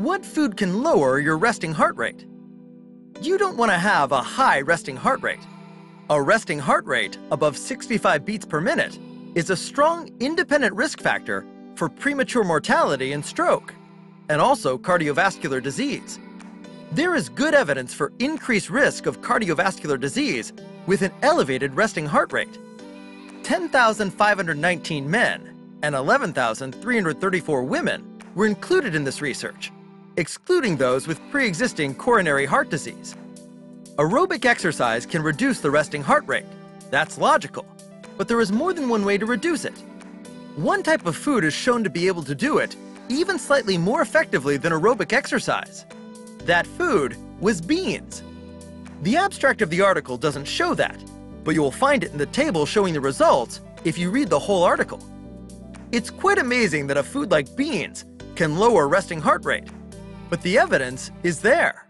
What food can lower your resting heart rate? You don't want to have a high resting heart rate. A resting heart rate above 65 beats per minute is a strong independent risk factor for premature mortality and stroke, and also cardiovascular disease. There is good evidence for increased risk of cardiovascular disease with an elevated resting heart rate. 10,519 men and 11,334 women were included in this research, excluding those with pre-existing coronary heart disease. Aerobic exercise can reduce the resting heart rate. That's logical. But there is more than one way to reduce it. One type of food is shown to be able to do it even slightly more effectively than aerobic exercise. That food was beans. The abstract of the article doesn't show that, but you will find it in the table showing the results if you read the whole article. It's quite amazing that a food like beans can lower resting heart rate, but the evidence is there.